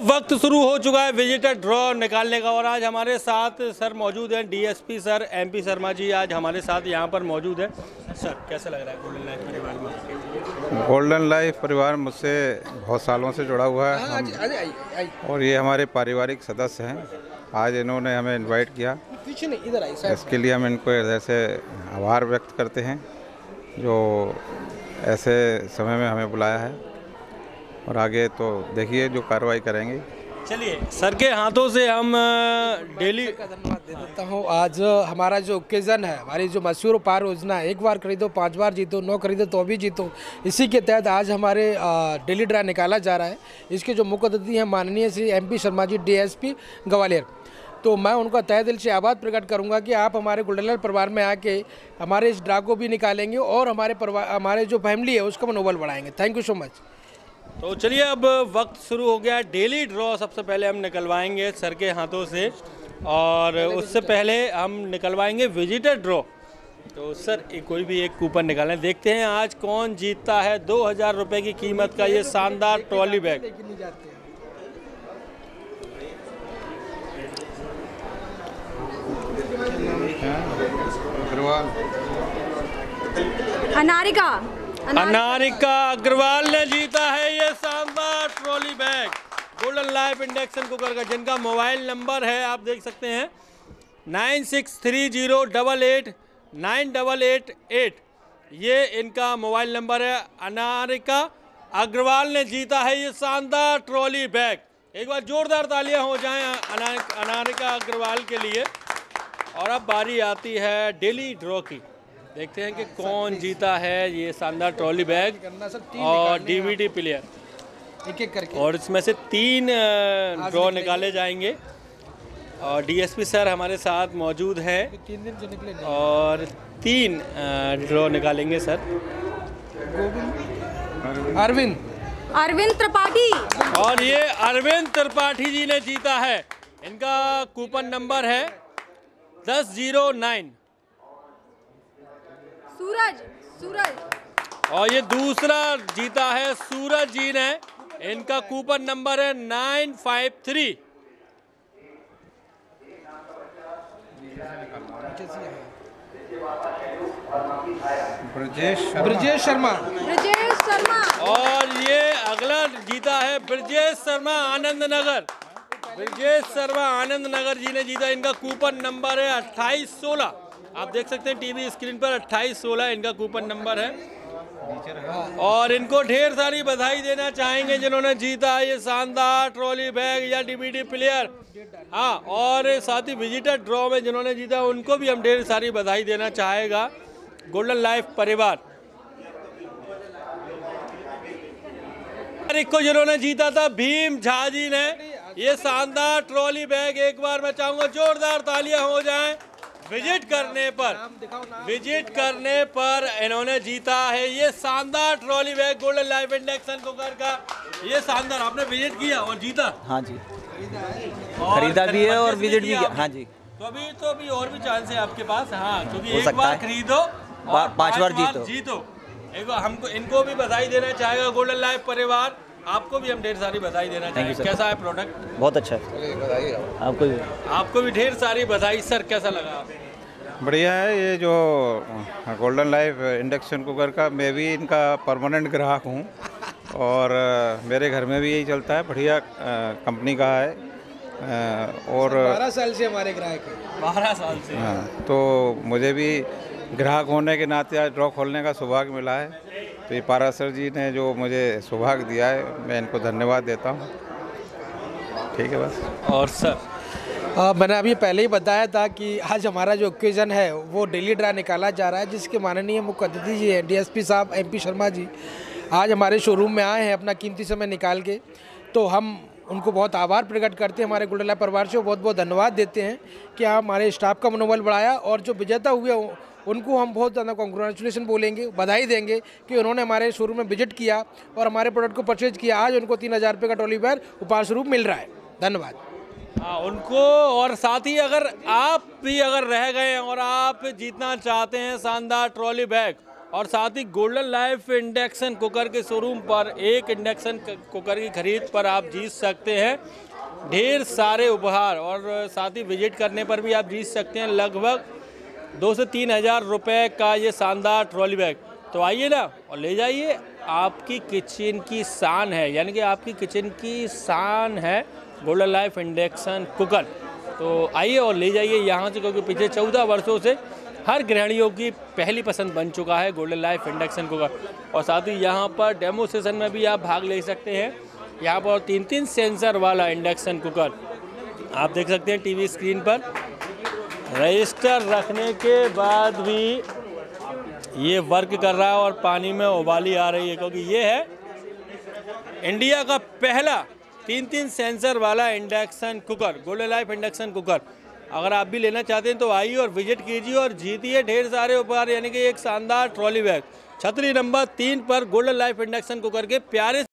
वक्त शुरू हो चुका है विजिटर ड्रॉ निकालने का और आज हमारे साथ सर मौजूद हैं DSP sir MP Sharma ji आज हमारे साथ यहाँ पर मौजूद है। सर कैसा लग रहा है गोल्डन लाइफ परिवार में? गोल्डन लाइफ परिवार मुझसे बहुत सालों से जुड़ा हुआ है। हम- और ये हमारे पारिवारिक सदस्य हैं। आज इन्होंने हमें इनवाइट किया। इधर आई इसके लिए हम इनको हृदय से आभार व्यक्त करते हैं जो ऐसे समय में हमें बुलाया है। और आगे तो देखिए जो कार्रवाई करेंगे। चलिए सर के हाथों से हम डेली धन्यवाद दे देता हूँ। आज हमारा जो ओकेज़न है हमारी जो मशहूर पार योजना है एक बार खरीदो पाँच बार जीतो नौ खरीदो तो भी जीतो इसी के तहत आज हमारे डेली ड्रा निकाला जा रहा है। इसके जो मुख्य अतिथि हैं माननीय Shri M P Sharma ji DSP Gwalior. तो मैं उनका तय दिल से आभार प्रकट करूँगा कि आप हमारे गुंडलर परिवार में आके हमारे इस ड्रा को भी निकालेंगे और हमारे परिवार हमारे जो फैमिली है उसका मनोबल बढ़ाएँगे। थैंक यू सो मच तो चलिए अब वक्त शुरू हो गया है डेली ड्रॉ सबसे पहले हम निकलवाएँगे सर के हाथों से और उससे पहले हम निकलवाएँगे विजिटर ड्रॉ तो सर कोई भी एक कूपन निकालें देखते हैं आज कौन जीतता है दो हज़ार रुपये की कीमत का ये शानदार ट्रॉली बैग अनारिका अनारिका अग्रवाल ने जीता है ये शानदार trolley bag. Golden life induction cooker का जिनका मोबाइल नंबर है, आप देख सकते हैं। Nine six three zero double eight, nine double eight eight. ये इनका मोबाइल नंबर है। अनारिका अग्रवाल ने जीता है ये शानदार ट्रॉली बैग। एक बार जोरदार तालियाँ हो जाएँ अनारिका अग्रवाल के लिए। और अब बारी आती है डेली ड्रॉ की। देखते हैं कि कौन जीता है ये शानदार ट्रॉली बैग और डीवीडी प्लेयर एक एक करके। और इसमें से तीन ड्रॉ निकाले जाएँगे। और डीएसपी सर हमारे साथ मौजूद हैं। तीन दिन जो निकले और तीन ड्रॉ निकालेंगे सर अरविंद। अरविंद त्रिपाठी। और ये अरविंद त्रिपाठी जी ने जीता है। इनका कूपन नंबर है दस ज़ीरो नाइन। सूरज सूरज। और ये दूसरा जीता है सूरज जी ने इनका कूपन नंबर है nine five three. Brajesh Sharma. Brajesh Sharma. Brajesh Sharma. और ये अगला जीता है ब्रजेश शर्मा आनंद नगर ब्रजेश शर्मा आनंद नगर जी ने जीता। इनका कूपन नंबर है अट्ठाईस सोलह। आप देख सकते हैं टीवी स्क्रीन पर अट्ठाईस सोलह इनका कूपन नंबर है। और इनको ढेर सारी बधाई देना चाहेंगे जिन्होंने जीता ये शानदार ट्रॉली बैग या डीवीडी प्लेयर हाँ और साथ ही विजिटर ड्रॉ में जिन्होंने जीता उनको भी हम ढेर सारी बधाई देना चाहेगा। गोल्डन लाइफ परिवार। तारीख को जिन्होंने जीता था भीम झा जी ने। ये शानदार ट्रॉली बैग एक बार मैं चाहूँगा जोरदार तालियाँ हो जाएँ। विज़िट करने पर विज़िट करने पर इन्होंने जीता है। ये शानदार trolley bag golden life induction cooker का। ये शानदार आपने विज़िट किया और जीता? हाँ जी। खरीदा भी है और विज़िट भी किया हाँ जी। तो अभी तो अभी और भी चांस है आपके पास। हाँ क्योंकि हो एक बार खरीदो और पाँच बार जीतो। जीतो। एक बार हमको इनको भी बधाई देना चाहेगा गोल्डन लाइफ परिवार। आपको भी हम ढेर सारी बधाई देना चाहेंगे। कैसा है प्रोडक्ट बहुत अच्छा है। आपको भी। आपको भी ढेर सारी बधाई। सर कैसा लगा बढ़िया है। ये जो गोल्डन लाइफ इंडक्शन कुकर का मैं भी इनका परमानेंट ग्राहक हूँ। और मेरे घर में भी यही चलता है। बढ़िया कंपनी का है। और बारह साल से हमारे ग्राहक हैं। बारह साल से? हाँ, तो मुझे भी ग्राहक होने के नाते आज ड्रॉ खोलने का सौभाग्य मिला है। तो ये पारासर जी ने जो मुझे सौभाग्य दिया है मैं इनको धन्यवाद देता हूँ। ठीक है बस। और सर? आ, मैंने अभी पहले ही बताया था कि आज हमारा जो ओकेजन है वो डेली ड्रा निकाला जा रहा है जिसके माननीय मुख्य अतिथि जी हैं डीएसपी साहब एमपी शर्मा जी। आज हमारे शोरूम में आए हैं अपना कीमती समय निकाल के। तो हम उनको बहुत आभार प्रकट करते हैं हमारे गुडला परिवार से। बहुत बहुत धन्यवाद देते हैं कि आप हमारे स्टाफ का मनोबल बढ़ाया और जो विजेता हुए उनको हम बहुत ज़्यादा कॉन्ग्रेचुलेसन बोलेंगे, बधाई देंगे कि उन्होंने हमारे शोरूम में विज़िट किया और हमारे प्रोडक्ट को परचेज किया। आज उनको तीन हज़ार रुपये का ट्रॉली बैग उपहार स्वरूप मिल रहा है। धन्यवाद। हाँ उनको और साथ ही अगर आप भी अगर रह गए और आप जीतना चाहते हैं शानदार ट्रॉली बैग और साथ ही गोल्डन लाइफ इंडक्शन कुकर के शोरूम पर एक इंडक्शन कुकर की खरीद पर आप जीत सकते हैं। ढेर सारे उपहार और साथ ही विज़िट करने पर भी आप जीत सकते हैं। लगभग दो से तीन हज़ार रुपये का ये शानदार ट्रॉली बैग। तो आइए ना, और ले जाइए। आपकी किचन की शान है, यानी कि आपकी किचन की शान है गोल्डन लाइफ इंडक्शन कुकर तो आइए और ले जाइए यहाँ से, क्योंकि पिछले चौदह वर्षों से हर गृहिणियों की पहली पसंद बन चुका है गोल्डन लाइफ इंडक्शन कुकर और साथ ही यहाँ पर डेमो सेशन में भी आप भाग ले सकते हैं। यहाँ पर तीन तीन सेंसर वाला इंडक्शन कुकर आप देख सकते हैं टीवी स्क्रीन पर। रजिस्टर रखने के बाद भी ये वर्क कर रहा है और पानी में उबाली आ रही है, क्योंकि ये है इंडिया का पहला तीन तीन सेंसर वाला induction cooker golden life induction cooker. अगर आप भी लेना चाहते हैं तो आइए और विज़िट कीजिए और जीतिए ढेर सारे उपहार, यानी कि एक शानदार ट्रॉली बैग। छतरी नंबर तीन पर गोल्डन लाइफ इंडक्शन कुकर के प्यारे